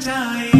time.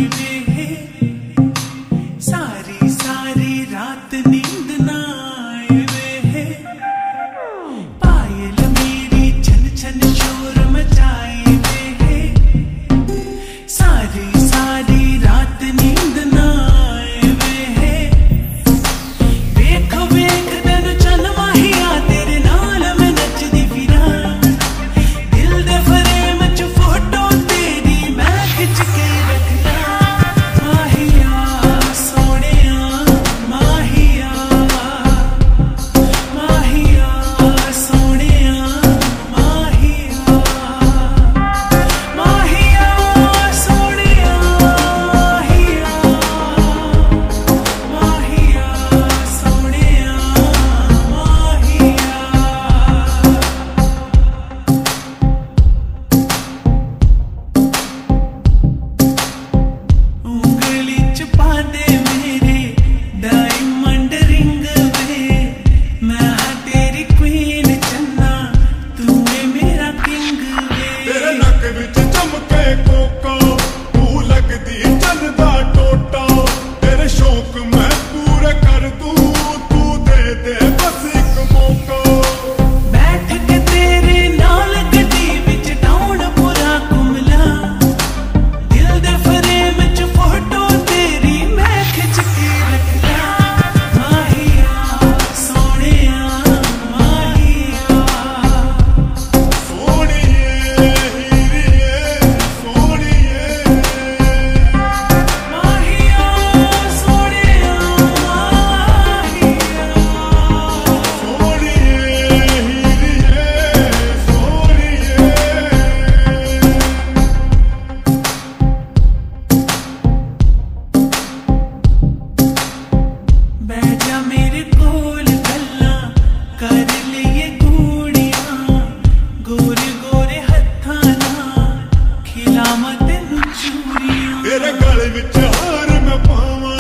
ਗਲ ਵਿੱਚ ਹਾਰ ਮੈਂ ਪਾਵਾਂ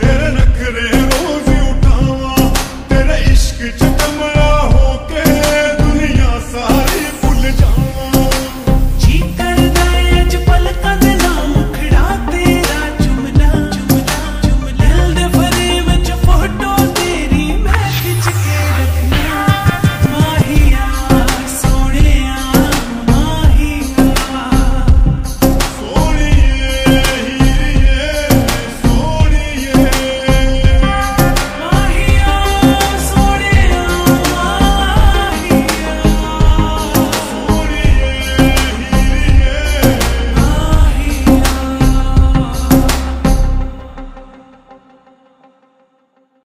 ਤੇਰੇ ਨਖਰੇ ਰੋਜ਼ ਉਠਾਵਾਂ ਤੇਰੇ ਇਸ਼ਕ ਚ ਕਮਲ